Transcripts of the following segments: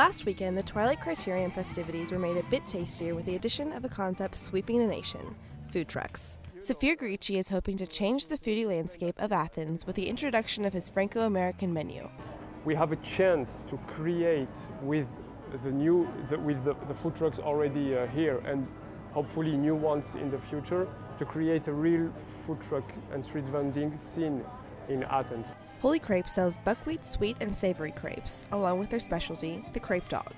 Last weekend, the Twilight Criterium festivities were made a bit tastier with the addition of a concept sweeping the nation food trucks. Saphir Grici is hoping to change the foodie landscape of Athens with the introduction of his Franco American menu. We have a chance to create with the new, the, with the, the, food trucks already uh, here and hopefully new ones in the future to create a real food truck and street vending scene in Athens. Holy Crepe sells buckwheat sweet and savory crepes, along with their specialty, the crepe dog.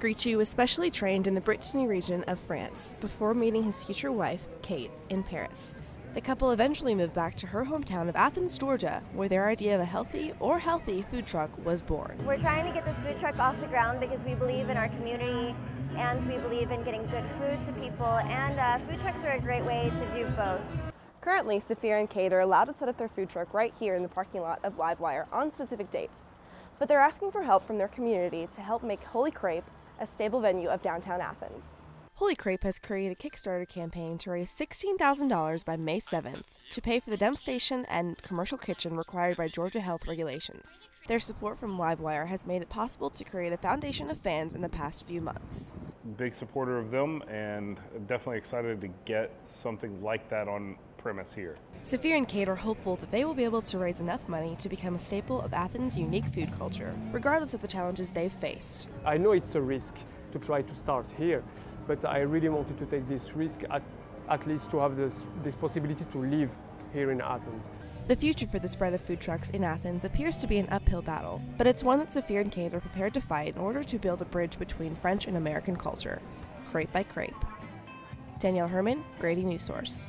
Grici was specially trained in the Brittany region of France before meeting his future wife, Kate, in Paris. The couple eventually moved back to her hometown of Athens, Georgia, where their idea of a healthy or healthy food truck was born. We're trying to get this food truck off the ground because we believe in our community and we believe in getting good food to people, and uh, food trucks are a great way to do both. Currently, Saphir and Kate are allowed to set up their food truck right here in the parking lot of Livewire on specific dates. But they're asking for help from their community to help make Holy Crepe a stable venue of downtown Athens. Holy Crepe has created a Kickstarter campaign to raise $16,000 by May 7th to pay for the dump station and commercial kitchen required by Georgia health regulations. Their support from Livewire has made it possible to create a foundation of fans in the past few months. Big supporter of them and definitely excited to get something like that on premise here. Saphir and Kate are hopeful that they will be able to raise enough money to become a staple of Athens' unique food culture, regardless of the challenges they've faced. I know it's a risk to try to start here, but I really wanted to take this risk at, at least to have this, this possibility to live here in Athens. The future for the spread of food trucks in Athens appears to be an uphill battle, but it's one that Saphir and Kate are prepared to fight in order to build a bridge between French and American culture, crepe by crepe. Danielle Herman, Grady News Source.